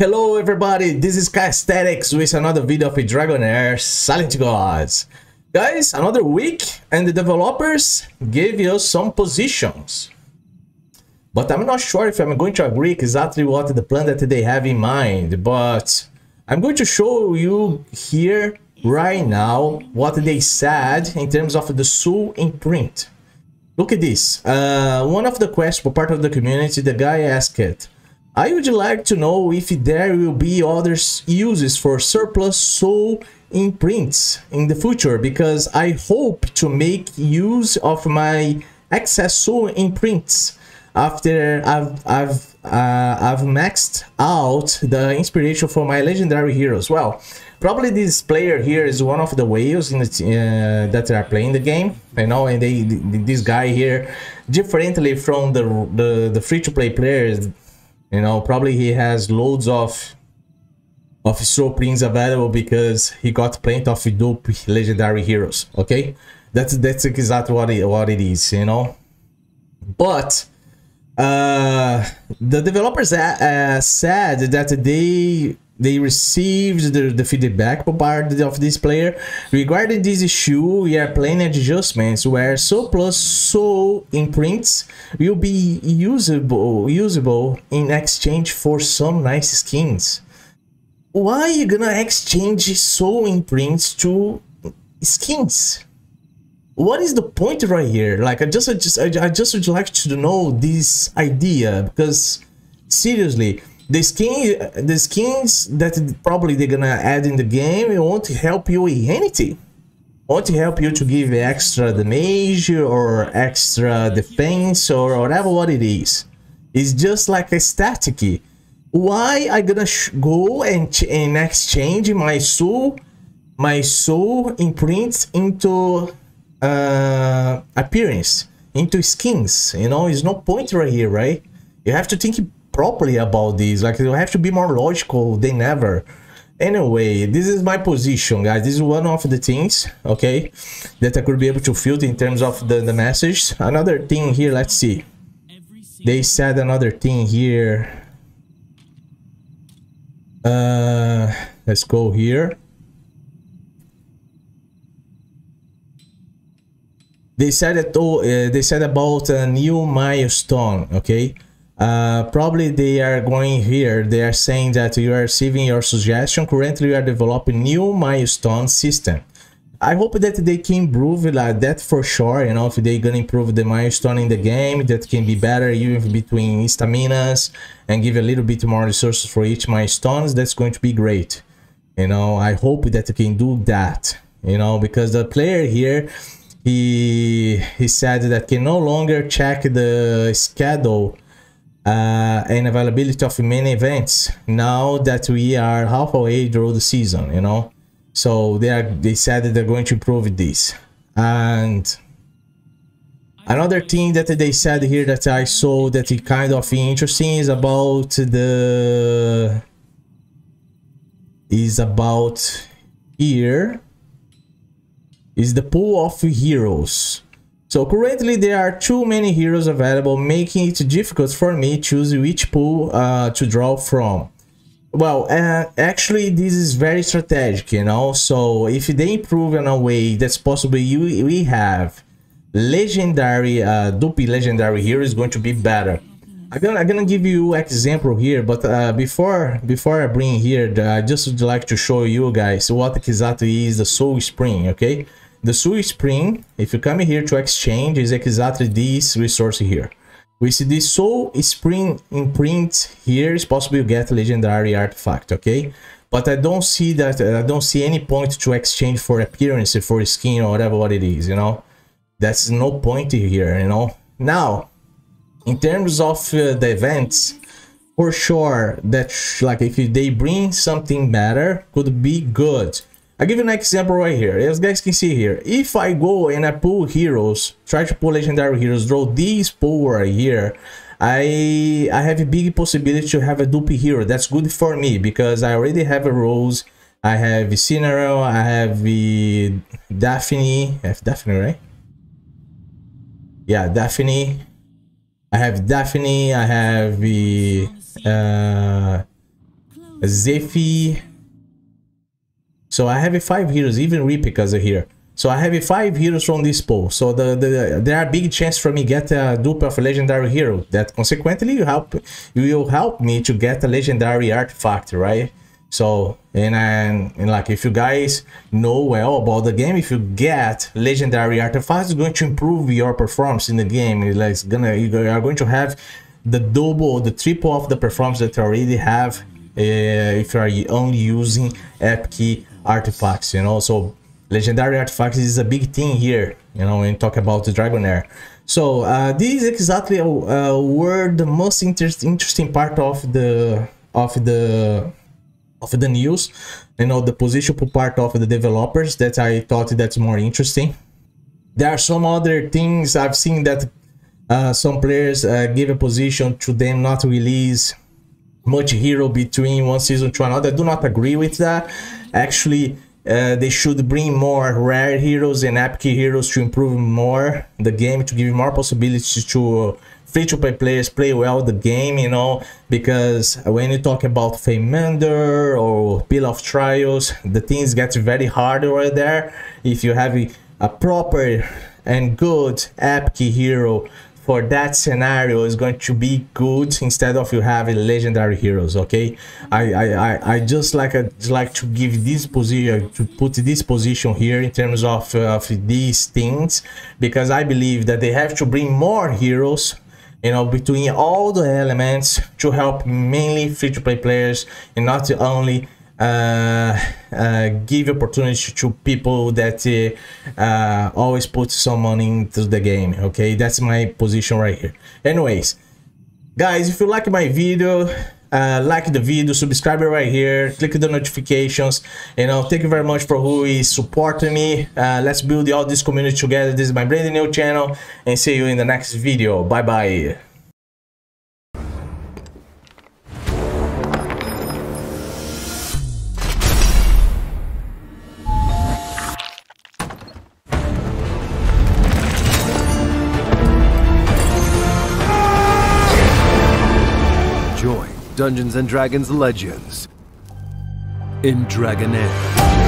Hello everybody, this is Skyasterix with another video of Dragonheir Silent Gods. Guys, another week and the developers gave you some positions. But I'm not sure if I'm going to agree exactly what the plan that they have in mind, but I'm going to show you here right now what they said in terms of the Soul imprint. Look at this. Uh, one of the questions for part of the community, the guy asked it, I would like to know if there will be other uses for surplus soul imprints in the future because I hope to make use of my excess soul imprints after I've I've uh, I've maxed out the inspiration for my legendary heroes. Well, probably this player here is one of the whales in the, uh, that are playing the game, you know, and they this guy here differently from the the, the free to play players you know, probably he has loads of of soul prints available because he got plenty of dope legendary heroes. Okay, that's that's exactly what it, what it is, you know. But uh, the developers uh, said that they they received the, the feedback part of this player. Regarding this issue we are planning adjustments. Where soul plus soul imprints will be usable usable in exchange for some nice skins. Why are you gonna exchange soul imprints to skins? What is the point right here? Like i just i just i just would like to know this idea because seriously the skin the skins that probably they're gonna add in the game won't help you in anything. Won't help you to give extra damage or extra defense or whatever what it is. It's just like a static. Why i gonna go and, and exchange my soul my soul imprints into uh appearance into skins you know? It's no point right here right? You have to think properly about this. Like you have to be more logical than ever. Anyway, this is my position, guys. This is one of the things, okay, that I could be able to filter in terms of the, the message. Another thing here, let's see. They said another thing here. Uh, let's go here. They said that oh, uh, they said about a new milestone, okay? Uh, probably they are going here. They are saying that you are receiving your suggestion. Currently, you are developing new milestone system. I hope that they can improve like that for sure. You know, if they're gonna improve the milestone in the game, that can be better even between staminas and give a little bit more resources for each milestones. That's going to be great. You know, I hope that they can do that. You know, because the player here, he he said that can no longer check the schedule uh, and availability of many events now that we are halfway through the season you know? So they are they said that they're going to improve this. And another thing that they said here that i saw that is kind of interesting is about the is about here is the pool of heroes so currently there are too many heroes available, making it difficult for me to choose which pool uh, to draw from. Well, uh, actually this is very strategic, you know, so if they improve in a way that's possible, you, we have legendary, uh, legendary hero is going to be better. I'm gonna, I'm gonna give you an example here, but uh, before before I bring here, I just would like to show you guys what exactly is the Soul Spring, okay? The Soul Spring, if you come here to exchange, is exactly this resource here. We see this Soul Spring imprint here, it's possible you get legendary artifact, okay? But I don't see that, I don't see any point to exchange for appearance, for skin or whatever what it is, you know? That's no point here, you know? Now, in terms of uh, the events, for sure that like if they bring something better, could be good. I give you an example right here. As guys can see here, if I go and I pull heroes, try to pull legendary heroes, draw this pull right here, I I have a big possibility to have a dupe hero. That's good for me because I already have a Rose, I have Cinero, I have the Daphne, I have Daphne, right? Yeah, Daphne. I have Daphne, I have the uh Zephy. So I have five heroes, even Repikas are here. So I have five heroes from this pool. So the, the there are big chance for me get a dupe of a legendary hero. That consequently you help you will help me to get a legendary artifact, right? So and, and, and like if you guys know well about the game, if you get legendary artifacts, it's going to improve your performance in the game. It's like it's gonna you are going to have the double, the triple of the performance that you already have uh, if you are only using epic artifacts. You know, so legendary artifacts is a big thing here. You know, when you talk about the Dragonheir. So uh, this is exactly uh, where the most inter interesting part of the of the of the news you know the position part of the developers that i thought that's more interesting there are some other things i've seen that uh, some players uh, give a position to them not release much hero between one season to another I do not agree with that actually uh, they should bring more rare heroes and epic heroes to improve more the game to give more possibilities to free to play players play well the game, you know, because when you talk about Faemander or Pill of Trials, the things get very hard right there. If you have a proper and good epic hero for that scenario is going to be good instead of you having legendary heroes okay? I i i, just like I just like to give this position to put this position here in terms of, uh, of these things because i believe that they have to bring more heroes you know between all the elements to help mainly free-to-play players and not only uh, uh, give opportunity to people that uh, uh, always put some money into the game okay that's my position right here anyways guys if you like my video uh, like the video, subscribe right here, click the notifications. You know, thank you very much for who is supporting me. Uh, let's build all this community together. This is my brand new channel, and see you in the next video. Bye bye. Dungeons and Dragons Legends in Dragonheir.